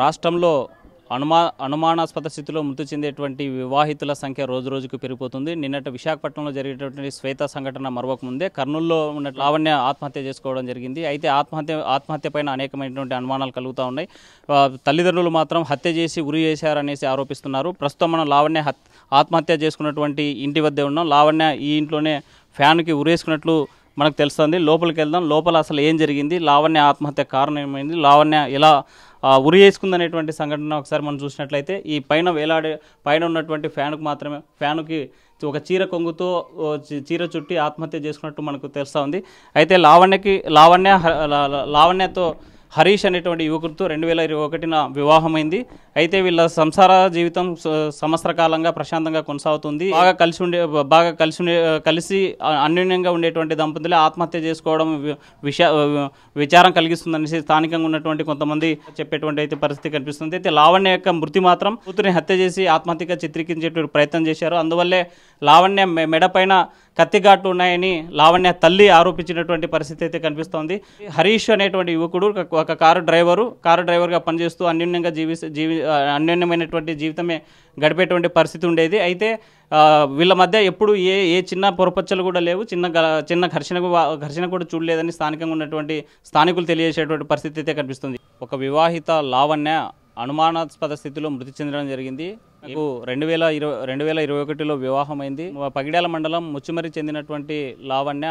రాష్ట్రంలో అనుమా అనుమానాస్పద స్థితిలో మృతి చెందేటువంటి వివాహితుల సంఖ్య రోజు రోజుకు పెరిగిపోతుంది. నిన్నటి విశాఖపట్నంలో జరిగేటటువంటి శ్వేత సంఘటన మరొక ముందే కర్నూలులో ఉన్న లావణ్య ఆత్మహత్య చేసుకోవడం జరిగింది. అయితే ఆత్మహత్య ఆత్మహత్య పైన అనేకమైనటువంటి అనుమానాలు కలుగుతూ ఉన్నాయి. తల్లిదండ్రులు మాత్రం హత్య చేసి ఉరి చేశారనేసి ఆరోపిస్తున్నారు. ప్రస్తుతం మనం లావణ్య ఆత్మహత్య చేసుకున్నటువంటి ఇంటి వద్దే ఉన్నాం. లావణ్య ఈ ఇంట్లోనే ఫ్యాన్కి ఉరేసుకున్నట్లు మనకు తెలుస్తుంది. లోపలికి వెళ్దాం. లోపల అసలు ఏం జరిగింది? లావణ్య ఆత్మహత్య కారణం ఏమైంది లావణ్య ఎలా ఉరి వేసుకుందనేటువంటి సంఘటన ఒకసారి మనం చూసినట్లయితే ఈ పైన వేలాడే పైన ఉన్నటువంటి ఫ్యాన్కు మాత్రమే ఫ్యాన్కి ఒక చీర కొంగుతో చీర చుట్టి ఆత్మహత్య చేసుకున్నట్టు మనకు తెలుస్తూ ఉంది. అయితే లావణ్యకి లావణ్య లావణ్యతో హరీష్ అనేటువంటి యువకుడితో రెండు వేల ఇరవై ఒకటిన వివాహమైంది. అయితే వీళ్ళ సంసార జీవితం సంవత్సర కాలంగా ప్రశాంతంగా కొనసాగుతుంది. బాగా కలిసి ఉండే బాగా కలిసి ఉండే కలిసి అన్యోన్యంగా ఉండేటువంటి దంపతులే ఆత్మహత్య చేసుకోవడం విష విచారం కలిగిస్తుందనేసి స్థానికంగా ఉన్నటువంటి కొంతమంది చెప్పేటువంటి అయితే పరిస్థితి కనిపిస్తుంది. అయితే లావణ్య యొక్క మృతి మాత్రం కూతురిని హత్య చేసి ఆత్మహత్యగా చిత్రీకరించేటువంటి ప్రయత్నం చేశారు. అందువల్లే లావణ్య మె- కత్తిఘాట్లు ఉన్నాయని లావణ్య తల్లి ఆరోపించినటువంటి పరిస్థితి అయితే కనిపిస్తోంది. హరీష్ అనేటువంటి యువకుడు ఒక- కారు డ్రైవరు కారు డ్రైవర్గా పనిచేస్తూ అన్యోన్యంగా జీవి జీవి అన్యోన్యమైనటువంటి జీవితమే గడిపేటువంటి పరిస్థితి ఉండేది. అయితే వీళ్ళ మధ్య ఎప్పుడు ఏ ఏ చిన్న పొరపచ్చలు కూడా లేవు. చిన్న గ- చిన్న ఘర్షణ ఘర్షణ కూడా చూడలేదని స్థానికంగా ఉన్నటువంటి స్థానికులు తెలియజేసేటువంటి పరిస్థితి అయితే కనిపిస్తుంది. ఒక వివాహిత లావణ్య అనుమానాస్పద స్థితిలో మృతి చెందడం జరిగింది. నాకు రెండు వేల ఇరవై రెండు వేల ఇరవై ఒకటిలో వివాహమైంది పగిడేల మండలం ముచ్చుమరి చెందినటువంటి లావణ్య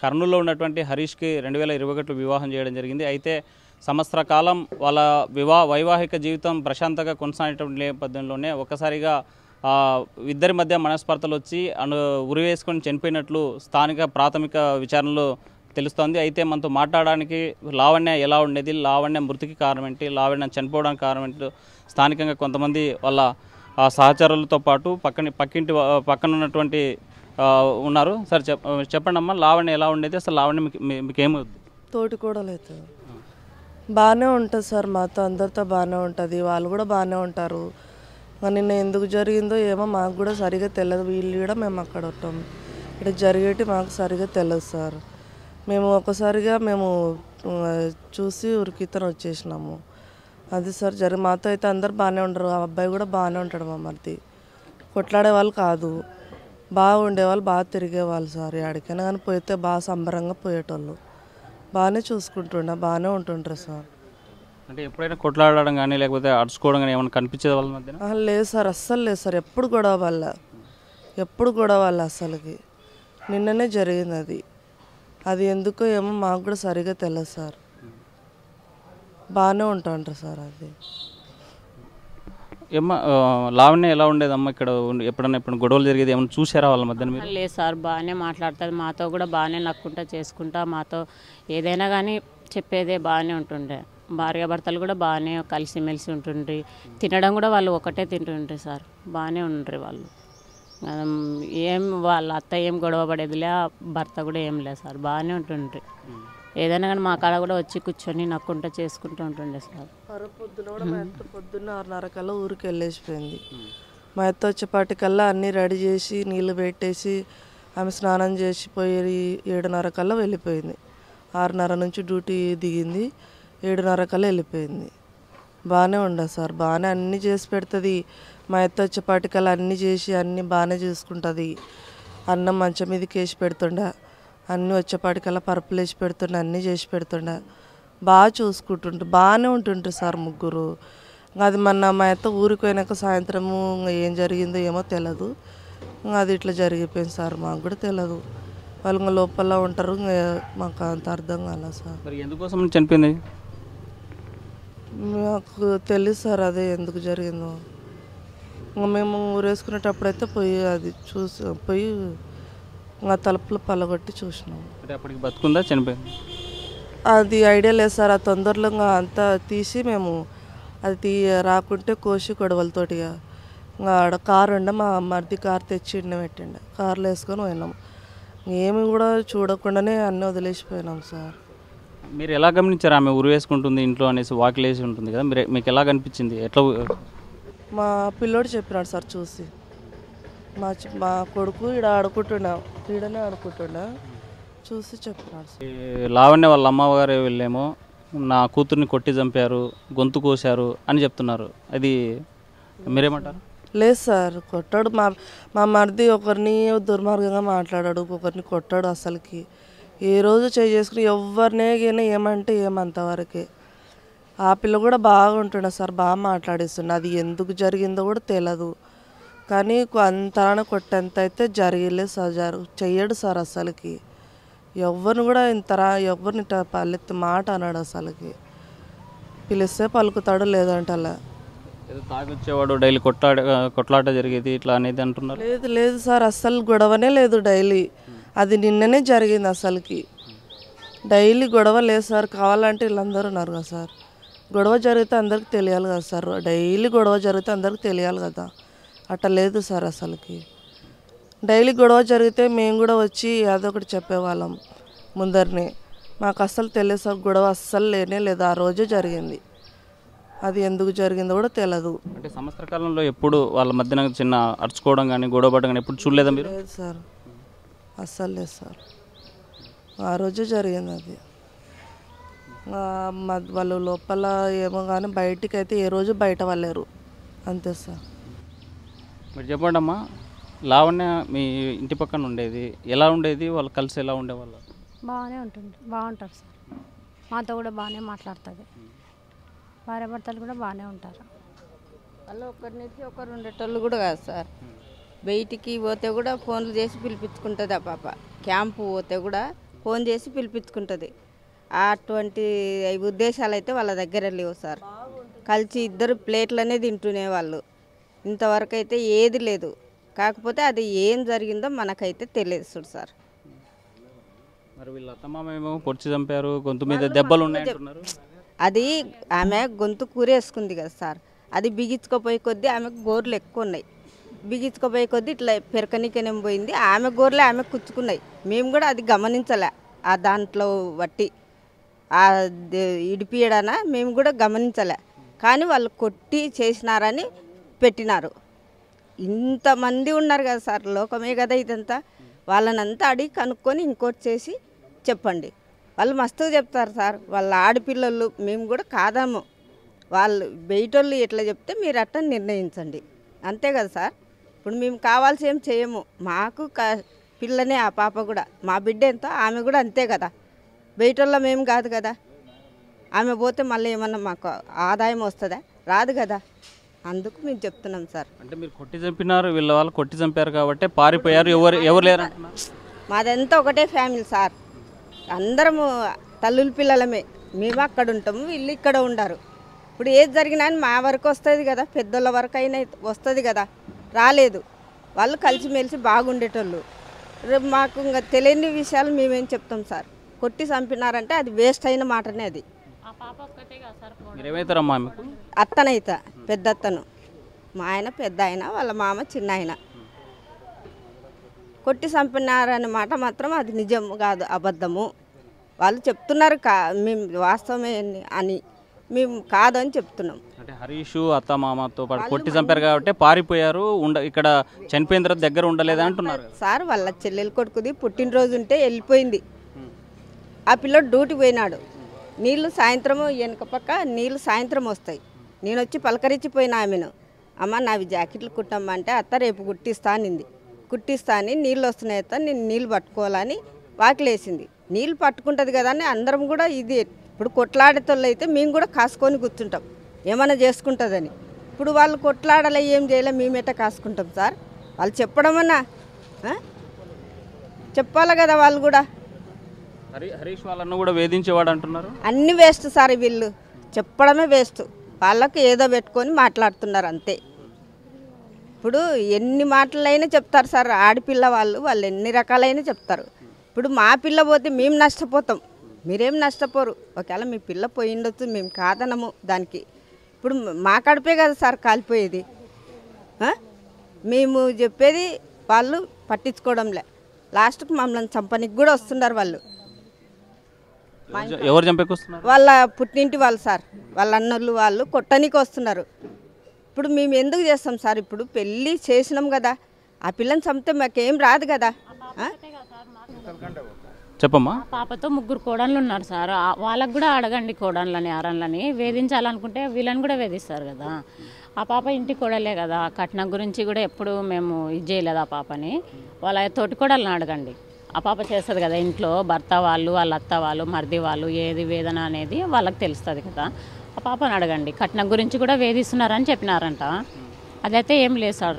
కర్నూలులో ఉన్నటువంటి హరీష్కి రెండు వేల ఇరవై ఒకటిలో వివాహం చేయడం జరిగింది. అయితే సంవత్సర కాలం వాళ్ళ వివాహ వైవాహిక జీవితం ప్రశాంతంగా కొనసాగేటువంటి నేపథ్యంలోనే ఒక్కసారిగా ఇద్దరి మధ్య మనస్పర్ధలు వచ్చి అను ఉరి వేసుకొని చనిపోయినట్లు స్థానిక ప్రాథమిక విచారణలో తెలుస్తోంది. అయితే మనతో మాట్లాడడానికి లావణ్య ఎలా ఉండేది? లావణ్య మృతికి కారణం ఏంటి? లావణ్య చనిపోవడానికి కారణం ఏంటి? స్థానికంగా కొంతమంది వాళ్ళ సహచరులతో పాటు పక్కన పక్కింటి పక్కన ఉన్నటువంటి ఉన్నారు. సార్ చెప్ చెప్పండి అమ్మా లావణ్య ఎలా ఉండేది? అసలు లావణ్య మీకు మీ- మీకేమవుద్ది? తోటి కూడా లేదు. బాగానే ఉంటుంది సార్ మాతో అందరితో బాగానే ఉంటుంది. వాళ్ళు కూడా బాగానే ఉంటారు. నిన్న ఎందుకు జరిగిందో ఏమో మాకు కూడా సరిగా తెలియదు వీళ్ళు కూడా మేము అక్కడ ఉంటాం. ఇక్కడ జరిగేటి మాకు సరిగా తెలియదు సార్. మేము ఒకసారిగా మేము చూసి ఉరికితను వచ్చేసినాము. అది సార్ జరి మాతో అయితే అందరు బాగానే ఉండరు. ఆ అబ్బాయి కూడా బాగానే ఉంటాడు మా మరిది. కొట్లాడే వాళ్ళు కాదు. బాగా ఉండేవాళ్ళు బాగా తిరిగేవాళ్ళు సార్. ఎక్కడికైనా కానీ పోతే బాగా సంబరంగా పోయేటోళ్ళు. బాగానే చూసుకుంటుండే బాగానే ఉంటుంటారు సార్. అంటే ఎప్పుడైనా కొట్లాడడం కానీ లేకపోతే అడుచుకోవడం కానీ ఏమైనా కనిపించేది వాళ్ళ మధ్యన? ఆహా, లేదు సార్ అస్సలు లేదు సార్. ఎప్పుడు గొడవ వల్ల? ఎప్పుడు గొడవ వల్ల అసలుకి నిన్ననే జరిగింది అది. అది ఎందుకో ఏమో మాకు కూడా సరిగా తెలియదు సార్. బాగానే ఉంటుంటారు సార్ అది. ఏమ్మా లావణ్య ఎలా ఉండేదమ్మా ఇక్కడ? ఎప్పుడన్నా ఎప్పుడు గొడవలు జరిగేది ఏమైనా చూసారా వాళ్ళ మధ్యన మీరు? లేదు సార్ బాగానే మాట్లాడుతుంది. మాతో కూడా బాగానే నక్కుంటా చేసుకుంటా మాతో ఏదైనా కానీ చెప్పేదే బాగానే ఉంటుండే. భార్యాభర్తలు కూడా బాగానే కలిసిమెలిసి ఉంటుండ్రి. తినడం కూడా వాళ్ళు ఒకటే తింటుండ్రి సార్. బాగానే ఉండ్రి వాళ్ళు. ఏం వాళ్ళ అత్త ఏం గొడవ పడేదిలే భర్త కూడా ఏం లేదు సార్. బాగానే ఉంటుండ్రి. ఏదైనా కానీ మా కాడ కూడా వచ్చి కూర్చొని నక్కుంట చేసుకుంటూ ఉంటుండే సార్. పొద్దున కూడా మా అత్త పొద్దున్న ఆరున్నర కల్లా ఊరికి వెళ్ళేసిపోయింది. మా అత్త వచ్చేపాటికల్లా అన్నీ రెడీ చేసి నీళ్ళు పెట్టేసి ఆమె స్నానం చేసి పోయి ఏడున్నర కల్లా వెళ్ళిపోయింది. ఆరున్నర నుంచి డ్యూటీ దిగింది ఏడున్నర కల్లా వెళ్ళిపోయింది. బాగానే ఉండదు సార్ బాగానే అన్నీ చేసి పెడుతుంది. మా అత్త వచ్చేపాటికల్లా అన్నీ చేసి అన్నీ బాగానే చూసుకుంటుంది. అన్నం మంచం మీదకి వేసి పెడుతుండే. అన్నీ వచ్చేపాటికల్లా పరుపులు వేసి పెడుతుండే అన్నీ చేసి పెడుతుండే. బాగా చూసుకుంటుంటారు బాగానే ఉంటుంటారు సార్ ముగ్గురు. ఇంకా అది మొన్న మా అత్త ఊరికి పోయినాక సాయంత్రము ఇంకా ఏం జరిగిందో ఏమో తెలియదు ఇంకా అది ఇట్లా జరిగిపోయింది సార్ మాకు కూడా తెలియదు వాళ్ళు ఇంకా లోపల ఉంటారు ఇంకా మాకు అంత అర్థం కాలేదు సార్. మరి ఎందుకోసం చనిపోయింది మాకు తెలియదు సార్ అదే ఎందుకు జరిగిందో. ఇంకా మేము ఊరేసుకునేటప్పుడు అయితే పోయి అది చూసి పోయి ఇంకా తలుపులు అంటే అప్పటికి బతుకుందా? చనిపోయింది? అది ఐడియా లేదు సార్. ఆ తొందరలో అంతా తీసి మేము అది తీ రాకుంటే కోసి గొడవలతోటిగా ఇంకా ఆడ కారు ఉండే మా మరిది కారు తెచ్చి ఇండ పెట్టిండే కార్లో వేసుకొని పోయినాం. ఏమి కూడా చూడకుండానే అన్నీ వదిలేసిపోయినాం సార్. మీరు ఎలా గమనించారు? ఆమె ఉరి వేసుకుంటుంది ఇంట్లో అనేసి వాకిలు వేసి ఉంటుంది కదా. మీరు మీకు ఎలా కనిపించింది? ఎట్లా మా పిల్లోడు చెప్పినాడు సార్ చూసి. మా మా కొడుకు ఈడ ఆడుకుంటుండా ఈడనే ఆడుకుంటుండా. చూసి చెప్పినాడు ఈ లావణ్య వాళ్ళ అమ్మగారు వెళ్ళేమో నా కూతుర్ని కొట్టి చంపారు గొంతు కోశారు అని చెప్తున్నారు. అది మీరేమంటారు? లేదు సార్ కొట్టాడు. మా మా మరిది ఒకరిని దుర్మార్గంగా మాట్లాడాడు ఒకరిని కొట్టాడు అసలుకి. ఏ రోజు చేయి చేసుకుని ఎవరినే కానీ ఏమంటే ఏమంతవరకే ఆ పిల్ల కూడా బాగుంటుండే సార్ బాగా మాట్లాడిస్తుండే. అది ఎందుకు జరిగిందో కూడా తెలియదు కానీ అంతరాన కొట్టేంత అయితే జరిగలేదు సార్ జరు చెయ్యడు సార్ అసలుకి. ఎవరిని కూడా ఇంతరా ఎవరిని పల్లెత్తి మాట అన్నాడు అసలుకి. పిలిస్తే పలుకుతాడు లేదంటే అలా. తాగొచ్చేవాడు డైలీ కొట్లాడ కొట్లాట జరిగేది ఇట్లా అనేది అంటున్నారు? లేదు లేదు సార్ అస్సలు గొడవనే లేదు డైలీ. అది నిన్ననే జరిగింది అసలుకి. డైలీ గొడవ లేదు సార్ కావాలంటే వీళ్ళందరూ ఉన్నారు కదా సార్. గొడవ జరిగితే అందరికి తెలియాలి కదా సార్ డైలీ గొడవ జరిగితే అందరికి తెలియాలి కదా. అట్లా లేదు సార్ అసలుకి. డైలీ గొడవ జరిగితే మేము కూడా వచ్చి అదొకటి చెప్పేవాళ్ళం ముందరనే. మాకు అస్సలు తెలియదు సార్ గొడవ అస్సలు లేనే లేదు ఆ రోజే జరిగింది. అది ఎందుకు జరిగిందో కూడా తెలియదు అంటే సంవత్సర కాలంలో ఎప్పుడు వాళ్ళ మధ్యన చిన్న అరుచుకోవడం కానీ గొడవ పడడం కానీ ఎప్పుడు చూడలేదా మీరు? లేదు సార్. అస్సలు లేదు సార్. ఆ రోజు జరిగింది అది. వాళ్ళు లోపల ఏమో కానీ బయటికి అయితే ఏ రోజు బయట వాళ్ళేరు అంతే సార్. మీరు చెప్పండి అమ్మా లావణ్య మీ ఇంటి పక్కన ఉండేది ఎలా ఉండేది వాళ్ళు కలిసి ఎలా ఉండేవాళ్ళు? బాగానే ఉంటుంది బాగుంటారు సార్. మాతో కూడా బాగానే మాట్లాడుతుంది. భార్య భర్తలు కూడా బాగానే ఉంటారు. వాళ్ళు ఒకరినిచ్చి ఒకరు ఉండేటోళ్ళు కూడా కాదు సార్. బయటికి పోతే కూడా ఫోన్లు చేసి పిలిపించుకుంటుంది ఆ పాప. క్యాంపు పోతే కూడా ఫోన్ చేసి పిలిపించుకుంటుంది. అటువంటి ఉద్దేశాలు అయితే వాళ్ళ దగ్గర లేవు సార్. కలిసి ఇద్దరు ప్లేట్లనే తింటునే వాళ్ళు. ఇంతవరకు అయితే ఏది లేదు. కాకపోతే అది ఏం జరిగిందో మనకైతే తెలియదు సార్. మరి వీళ్ళ పొడిచి చంపారు గొంతు మీద దెబ్బలు ఉన్నాయంటున్నారు. అది ఆమె గొంతు కూరేసుకుంది కదా సార్. అది బిగించుకోపోయే కొద్దీ ఆమెకు గోర్లు ఎక్కువ ఉన్నాయి. బిగించుకోపోయే కొద్దీ ఇట్లా పెరకనికనేం పోయింది. ఆమె గోర్లే ఆమె కుచ్చుకున్నాయి. మేము కూడా అది గమనించలే. ఆ దాంట్లో బట్టి ఆ ఇడిపియడాన మేము కూడా గమనించలే. కానీ వాళ్ళు కొట్టి చేసినారని పెట్టినారు. ఇంతమంది ఉన్నారు కదా సార్ లోకమే కదా ఇదంతా. వాళ్ళనంతా అడిగి కనుక్కొని ఇంకోటి చేసి చెప్పండి. వాళ్ళు మస్తుగా చెప్తారు సార్ వాళ్ళ ఆడపిల్లలు మేము కూడా కాదాము. వాళ్ళు బయటోళ్ళు ఎట్లా చెప్తే మీరు అట్ట నిర్ణయించండి. అంతే కదా సార్? ఇప్పుడు మేము కావాల్సి ఏం చేయము. మాకు క పిల్లనే ఆ పాప కూడా. మా బిడ్డ ఎంతో ఆమె కూడా అంతే కదా. బయటోళ్ళ మేము కాదు కదా. ఆమె పోతే మళ్ళీ ఏమన్నా మాకు ఆదాయం వస్తుందా? రాదు కదా. అందుకు మేము చెప్తున్నాం సార్. అంటే మీరు కొట్టి చంపినారు వీళ్ళ వాళ్ళు కొట్టి చంపారు కాబట్టి పారిపోయారు ఎవరు ఎవరు లేరు మాదంతా ఒకటే ఫ్యామిలీ సార్. అందరము తల్లుల పిల్లలమే. మేము అక్కడ ఉంటాము వీళ్ళు ఇక్కడ ఉండరు. ఇప్పుడు ఏది జరిగినా అని మా వరకు వస్తుంది కదా పెద్దోళ్ళ వరకు అయినా వస్తుంది కదా రాలేదు. వాళ్ళు కలిసిమెలిసి బాగుండేటోళ్ళు. మాకు ఇంకా తెలియని విషయాలు మేమేం చెప్తాం సార్. కొట్టి చంపినారంటే అది వేస్ట్ అయిన మాటనే అది. ఏమవుతారమ్మా మీకు అత్తనైత పెద్ద అత్తను మా ఆయన పెద్ద ఆయన వాళ్ళ మామ చిన్న ఆయన కొట్టి చంపినారనే మాట మాత్రం అది నిజం కాదు అబద్ధము. వాళ్ళు చెప్తున్నారు కా మేము వాస్తవమే అని- అని. మేము కాదు అని చెప్తున్నాం. అంటే హరీష్ అత్త మామతో పాటు కొట్టి చంపారు కాబట్టి పారిపోయారు ఉండ ఇక్కడ చనిపోయిన తర్వాత దగ్గర ఉండలేదు అంటున్నారు. సార్ వాళ్ళ చెల్లెలు కొడుకుది పుట్టినరోజు ఉంటే వెళ్ళిపోయింది. ఆ పిల్లోడు డ్యూటీ పోయినాడు. నీళ్ళు సాయంత్రము వెనుక పక్క నీళ్ళు సాయంత్రం వస్తాయి. నేను వచ్చి పలకరించిపోయిన ఆమెను. అమ్మ నావి జాకెట్లు కుట్టమ్మా అంటే అత్త రేపు కుట్టిస్తా అనింది. కుట్టిస్తా అని నీళ్ళు వస్తున్నాయి అత్త నేను నీళ్ళు పట్టుకోవాలని వాకిలేసింది. నీళ్ళు పట్టుకుంటుంది కదా అని అందరం కూడా ఇది ఇప్పుడు కొట్లాడేతోళ్ళు అయితే మేము కూడా కాసుకొని కూర్చుంటాం. ఏమైనా చేసుకుంటుందని. ఇప్పుడు వాళ్ళు కొట్లాడలే ఏం చేయలే మేమేట కాసుకుంటాం సార్? వాళ్ళు చెప్పడమన్నా చెప్పాలి కదా వాళ్ళు కూడా? హరీష్ వాళ్ళను కూడా వేధించేవాడు అంటున్నారు? అన్ని వేస్ట్ సార్ వీళ్ళు. చెప్పడమే వేస్ట్. వాళ్ళకు ఏదో పెట్టుకొని మాట్లాడుతున్నారు అంతే. ఇప్పుడు ఎన్ని మాటలైనా చెప్తారు సార్ ఆడపిల్ల వాళ్ళు వాళ్ళు ఎన్ని రకాలైన చెప్తారు. ఇప్పుడు మా పిల్ల పోతే మేము నష్టపోతాం. మీరేం నష్టపోరు. ఒకవేళ మీ పిల్ల పోయిండొచ్చు మేము కాదనము దానికి. ఇప్పుడు మా కడుపే కదా సార్ కాలిపోయేది. మేము చెప్పేది వాళ్ళు పట్టించుకోవడంలే. లాస్ట్కి మమ్మల్ని చంపనికి కూడా వస్తున్నారు వాళ్ళు. ఎవరు చంపేకొస్తున్నారు? వాళ్ళ పుట్టింటి వాళ్ళు సార్. వాళ్ళ అన్నోళ్ళు వాళ్ళు కొట్టనికి వస్తున్నారు. ఇప్పుడు మేము ఎందుకు చేస్తాం సార్? ఇప్పుడు పెళ్ళి చేసినాం కదా. ఆ పిల్లని చంపితే మాకేం రాదు కదా? చెప్పమ్మా. ఆ పాపతో ముగ్గురు కోడన్లు ఉన్నారు సార్. వాళ్ళకు కూడా అడగండి కోడన్లని అరణ్లని వేధించాలనుకుంటే వీళ్ళని కూడా వేధిస్తారు కదా. ఆ పాప ఇంటి కోడలే కదా. కట్నం గురించి కూడా ఎప్పుడు మేము ఇది చేయలేదు ఆ పాపని. వాళ్ళ తోటి కోడల్ని అడగండి. ఆ పాప చేస్తుంది కదా ఇంట్లో భర్త వాళ్ళు వాళ్ళ అత్త వాళ్ళు మరిది వాళ్ళు ఏది వేదన అనేది వాళ్ళకి తెలుస్తుంది కదా. ఆ పాపని అడగండి. కట్నం గురించి కూడా వేధిస్తున్నారని చెప్పినారంట. అదైతే ఏం లేదు సార్.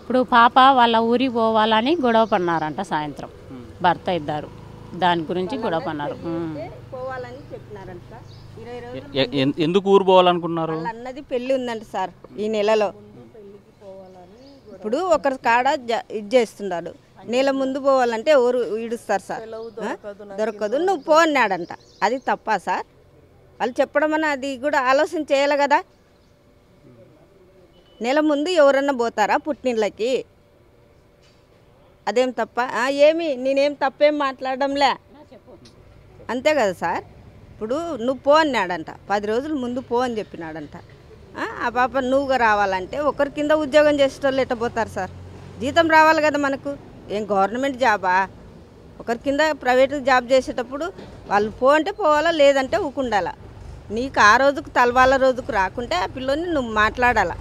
ఇప్పుడు పాప వాళ్ళ ఊరికి పోవాలని గొడవ పడినారంట సాయంత్రం. భర్త ఇద్దరు. దాని గురించి గొడవ పడినారు ఎందుకు ఊరు పోవాలనుకున్నారు? వాళ్ళ అన్నది పెళ్ళి ఉందంట సార్ ఈ నెలలో. ఇప్పుడు ఒకరి కాడ జ- ఇది చేస్తున్నాడు. నెల ముందు పోవాలంటే ఎవరు ఈడుస్తారు సార్? దొరకదు నువ్వు పో అన్నాడంట. అది తప్ప సార్? వాళ్ళు చెప్పడం అని అది కూడా ఆలోచన చేయాలి కదా. నెల ముందు ఎవరన్నా పోతారా పుట్టినళ్ళకి? అదేం తప్ప? ఏమి? నేనేం తప్పేం మాట్లాడడంలే. అంతే కదా సార్? ఇప్పుడు నువ్వు పో అన్నాడంట. పది రోజుల ముందు పో అని చెప్పినాడంట. ఆ, ఆ పాప నువ్వుగా రావాలంటే ఒకరి కింద ఉద్యోగం చేసేటోళ్ళు ఎట్ట పోతారు సార్? జీతం రావాలి కదా మనకు. ఏం గవర్నమెంట్ జాబా? ఒకరి కింద ప్రైవేట్ జాబ్ చేసేటప్పుడు వాళ్ళు పో అంటే పోవాలా లేదంటే ఊకుండాలా? నీకు ఆ రోజుకు తలవాల రోజుకు రాకుంటే ఆ పిల్లోని నువ్వు మాట్లాడాలా?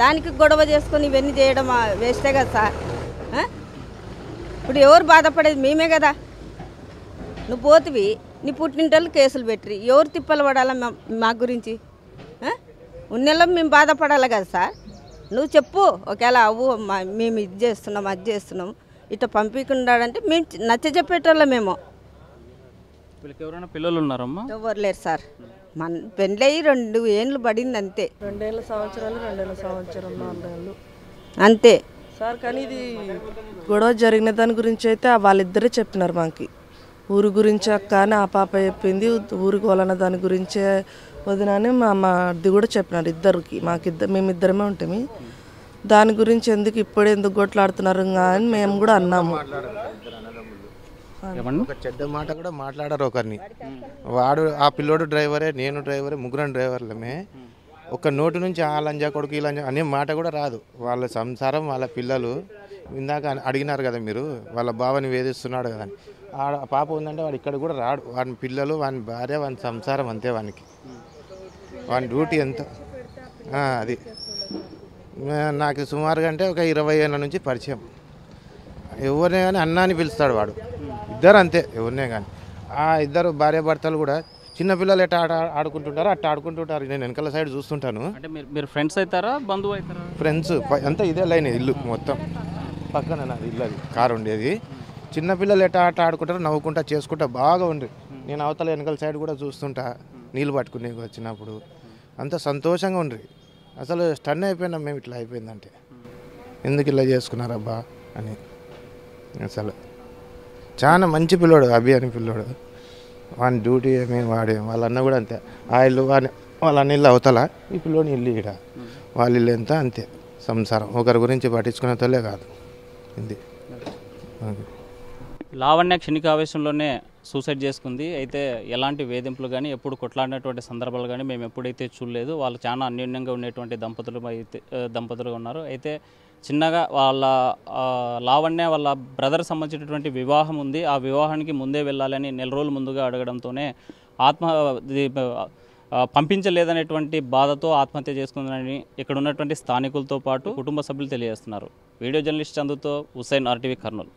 దానికి గొడవ చేసుకొని ఇవన్నీ చేయడం వేస్టే కదా సార్ ఇప్పుడు ఎవరు బాధపడేది? మేమే కదా. నువ్వు పోతివి నీ పుట్టింటోళ్ళు కేసులు పెట్టి ఎవరు తిప్పలు పడాలా మా గురించి? ఉన్నెల్లో మేము బాధపడాలి కదా సార్? నువ్వు చెప్పు. ఒకవేళ అవ్వు మేము ఇది చేస్తున్నాం అది చేస్తున్నాం. ఇట్లా పంపించుకున్నాడంటే మేము నచ్చ చెప్పేటోళ్ళం మేము. వీళ్ళకి ఎవరైనా పిల్లలు ఉన్నారమ్మా ఎవరు లేరు సార్. మన పెళ్ళయి రెండు ఏండ్లు పడింది అంతే. రెండేళ్ళ సంవత్సరాలు రెండేళ్ళ సంవత్సరం నాలుగేళ్ళు. అంతే. సార్ కానీ ఇది గొడవ జరిగిన దాని గురించి అయితే వాళ్ళిద్దరే చెప్పినారు మాకి. ఊరు గురించి అక్క అని ఆ పాప చెప్పింది ఊరికి వాళ్ళన్న దాని గురించే వదిన అని మా మా అది కూడా చెప్పినారు ఇద్దరికి. మాకిద్దరు మేమిద్దరమే ఉంటాము. దాని గురించి ఎందుకు ఇప్పుడు ఎందుకు కొట్లాడుతున్నారు అని మేము కూడా అన్నాము. ఒక చెడ్డ మాట కూడా మాట్లాడరు ఒకరిని. వాడు ఆ పిల్లోడు డ్రైవరే నేను డ్రైవరే ముగ్గురం డ్రైవర్లమే. ఒక నోటి నుంచి ఆ లంజా కొడుకు ఈ లంజా అనే మాట కూడా రాదు. వాళ్ళ సంసారం వాళ్ళ పిల్లలు ఇందాక అన్- అడిగినారు కదా మీరు వాళ్ళ బావని వేధిస్తున్నాడు కదా అని. ఆడ ఆ పాప ఉందంటే వాడు ఇక్కడ కూడా రాడు. వాని పిల్లలు వాని భార్య వాని సంసారం అంతే వానికి. వాని డ్యూటీ ఎంత? ఆ, అది. నాకు సుమారుగా అంటే ఒక ఇరవై ఏళ్ళ నుంచి పరిచయం. ఎవరినే కానీ అన్న అని పిలుస్తాడు వాడు. ఇద్దరు అంతే ఎవరినే కానీ ఆ ఇద్దరు భార్య భర్తలు కూడా చిన్నపిల్లలు ఎట్లా ఆట ఆడుకుంటుంటారో అట్లా ఆడుకుంటుంటారు. నేను వెనకాల సైడ్ చూస్తుంటాను. అంటే మీరు మీరు ఫ్రెండ్స్ అవుతారా బంధువు అవుతారా ఫ్రెండ్స్ అంతా ఇదే లైన్ ఇల్లు మొత్తం. పక్కన నాది ఇల్లు అది కారు ఉండేది. చిన్నపిల్లలు ఎట్లా ఆట ఆడుకుంటారో నవ్వుకుంటా చేసుకుంటా బాగా ఉండ్రి నేను అవతల వెనకాల సైడ్ కూడా చూస్తుంటా. నీళ్ళు పట్టుకునే వచ్చినప్పుడు. అంత సంతోషంగా ఉండ్రి. అసలు స్టన్ అయిపోయినాం మేము ఇట్లా అయిపోయిందంటే. ఎందుకు ఇలా చేసుకున్నారబ్బా అని. అసలు చాలా మంచి పిల్లోడు అభి అని పిల్లోడు. వాని డ్యూటీ ఏమి వాడే వాళ్ళన్న కూడా అంతే. ఆయిల్ వాని వాళ్ళ ఇల్లు అవతల ఈ పిల్లోని ఇల్లు ఈడ. వాళ్ళ ఇల్లు ఎంత అంతే సంసారం. ఒకరి గురించి పట్టించుకునే తోలే కాదు. ఇది లావణ్య క్షణికావేశంలోనే సూసైడ్ చేసుకుంది. అయితే ఎలాంటి వేధింపులు కానీ ఎప్పుడు కొట్లాడినటువంటి సందర్భాలు కానీ మేము ఎప్పుడైతే చూడలేదు. వాళ్ళు చాలా అన్యోన్యంగా ఉండేటువంటి దంపతులు అయితే దంపతులు దంపతులుగా ఉన్నారు. అయితే చిన్నగా వాళ్ళ లావణ్య వాళ్ళ బ్రదర్ సంబంధించినటువంటి వివాహం ఉంది. ఆ వివాహానికి ముందే వెళ్ళాలని నెల రోజులు ముందుగా అడగడంతోనే ఆత్మ పంపించలేదనేటువంటి బాధతో ఆత్మహత్య చేసుకుందని ఇక్కడ ఉన్నటువంటి స్థానికులతో పాటు కుటుంబ సభ్యులు తెలియజేస్తున్నారు. వీడియో జర్నలిస్ట్ చందుతో హుస్సేన్ ఆర్టీవీ కర్నూలు.